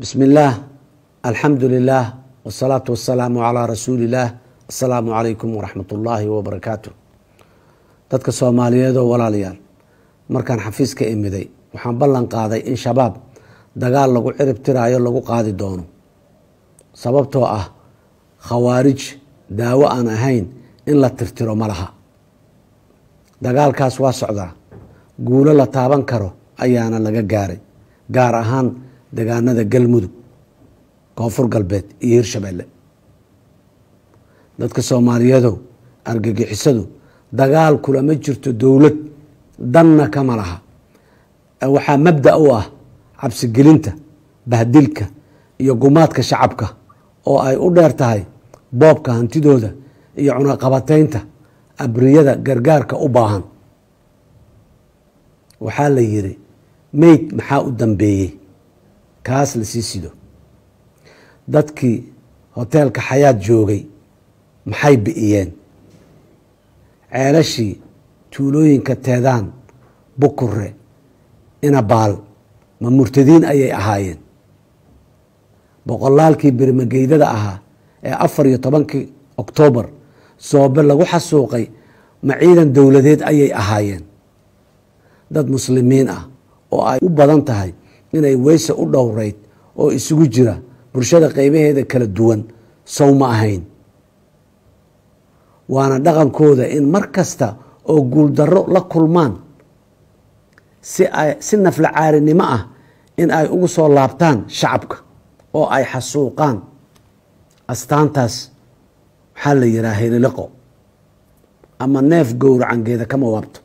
bismi illaah alxamdu lilaah wsalaatu wasalaamu calaa rasuuli illaah assalaamu calaykum waraxmat ullaahi wabarakaatu dadka soomaaliyeed oo walaalayaal markaan xafiiska imiday waxaan ballan qaaday in shabaab dagaal lagu cirib tiraayo lagu qaadi doono. Sababtoo ah khawaarij daawo aan ahayn in la tirtiro ma laha. Dagaalkaas waa socdaa. Guulo la taaban karo ayaana laga gaaray gaar ahaan degaanada galmudug koonfur galbeed iyo hirshabeelle dadka soomaaliyeedow argagixisadu dagaal kulama jirto dowlad danna kama laha. Waxaa mabda u ah cabsigelinta bahdilka iyo gumaadka shacabka oo ay u dheer tahay boobka hantidooda iyo cunaqabateynta abriyada gargaarka u baahan. Waxaa la yiri meyd maxaa u dambeeyey kaas la sii sido. Dadkii hoteelka xayaad joogay maxay bi'iyeen ceelashii tuulooyinka teedaan bukure inabaal ma murtadiin ayay ahaayeen. Boqolaalkii birmageydada ahaa ee afar iyo tobankii oktoobar soobe lagu xasuuqay ma ciidan dowladeed ayay ahaayeen. Dad muslimiin ah oo ay u badan tahay inay weyse u dhowreyd oo isugu jira bulshada qeybaheeda kala duwan sow ma ahayn. Waana dhaqankooda in mar kasta oo guuldarro la kulmaan si nafla caarinimo ah in ay ugu soo laabtaan shacabka oo ay xasuuqaan. Astaantaas maxaa la yihaha heliliqo ama neef gowracangeeda kama waabto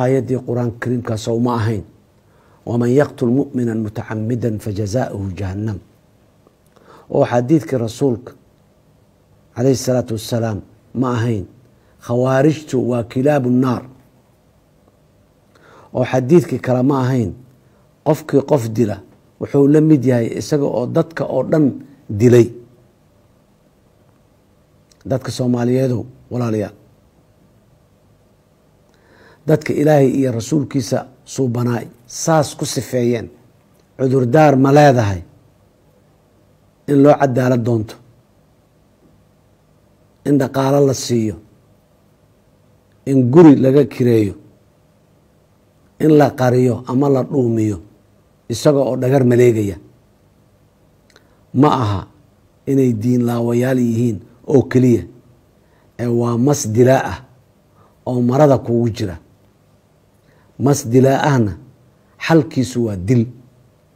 aayaddii qur'aanka kariimkaas ow ma ahayn. Waman yaqtul mumina mutacamida fajazaauhu jahannam. Oo xadiidkii rasuulka calayhi salaatu wassalaam ma ahayn khawaarijtu waa kilaabu naar. Oo xadiidkii kale ma ahayn qofkii qof dila wuxuu la mid yahay isaga oo dadka oo dhan dilay. Dadka soomaaliyeedow walaalayaal dadka ilaahay iyo rasuulkiisa suubanaay saas ku sifeeyeen. Cudurdaar ma leedahay in loo cadaalad doonto. In dhaqaalo la siiyo. In guri laga kireeyo. In la qariyo ama la dhuumiyo. Isaga oo dhagar maleegaya. Ma aha inay diin laawayaal yihiin oo keliya. Ee waa mas dilaa ah oo marada kugu jira mas dilaa ahna xalkiisu waa dil.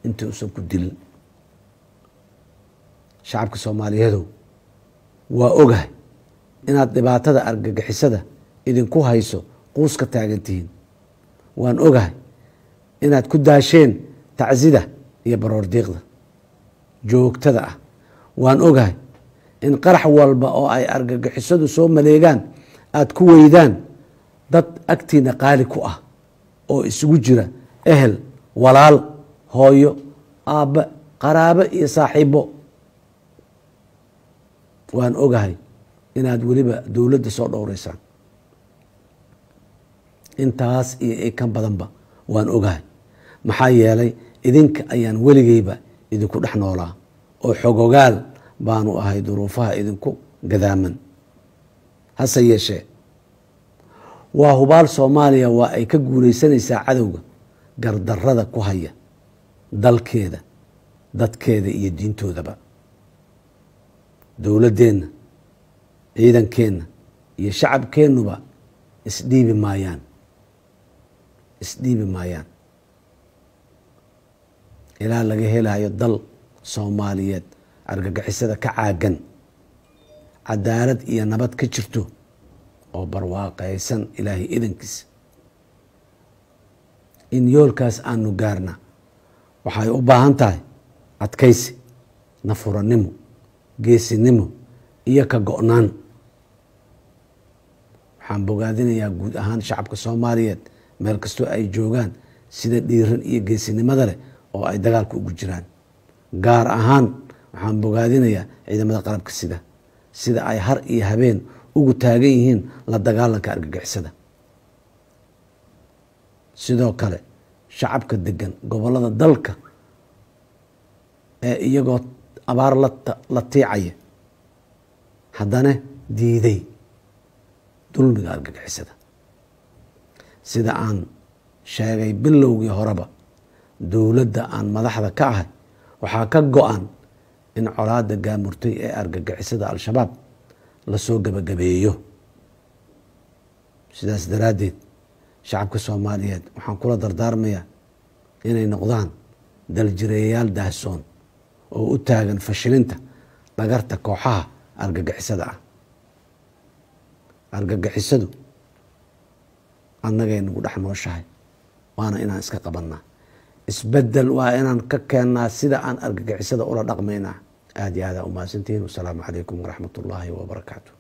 Inta usan ku dilin. Shacabka soomaaliyeedow waa ogahay inaad dhibaatada argagixisada idinku hayso quus ka taagan tihiin waan ogahay inaad ku daasheen tacsida iyo baroordiiqda joogtada ah. Waan ogahay in qarax walba oo ay argagixisadu soo maleegaan aada ku weydaan dad agtiina qaali ku ah oo isugu jira ehel walaal hooyo aabbe qaraabo iyo saaxiibo waan ogahay inaad weliba dowladda soo dhowreysaan intaas iyo kan badanba waan ogahay. Maxaa yeelay idinka ayaan weligeyba idinku dhex noolaa oo xogogaal baanu ahay duruufaha idinku gadaaman. Hase yeeshee waa hubaal soomaaliya waa ay ka guuleysanaysaa cadowga gardarada ku haya dalkeeda dadkeeda iyo diintoodaba. Dowladdeenna ciidankeenna iyo shacabkeennuba isdhiibi maayaan. Isdhiibi maayaan. Ilaa laga helayo dal soomaaliyeed argagixisada ka caagan. Cadaalad iyo nabad ka jirto oo barwaaqaysan ilaahay idankiisa in yoolkaas aanu gaarna waxay u baahan tahay adkaysi nafuranimo geesinimo iyo ka go-naan. Waxaan bogaadinayaa guud ahaan shacabka soomaaliyeed meel kastoo ay joogaan sida dhiiran iyo geesinimada leh oo ay dagaalka ugu jiraan. Gaar ahaan waxaan bogaadinayaa ciidamada qalabka sida sida ay har iyo habeen ugu taagan yihiin la dagaalanka argagixisada. Sidoo kale shacabka degan gobollada dalka ee iyagoo abaar la tiicaya haddana diiday dulmiga argagixisada. Sida aan sheegay bilowgii horeba dowladda aan madaxda ka ahay waxaa ka go-an in colaada gaamurtay ee argagixisada al-shabaab la soo gebagabeeyo sidaas daraaddeed shacabka soomaaliyeed waxaan kula dardaarmayaa inay noqdaan daljireeyayaal daahsoon oo u taagan fashilinta dhagarta kooxaha argagixisada ah. Argagixisadu annagay nagu dhex nooshahay waana inaan iska qabannaa. Isbedel waa inaan ka keennaa sida aan argagixisada ula dhaqmaynaa aada iyo aadaa umahadsantihiin wasalaamu calaykum waraxmat ullaahi wabarakaatu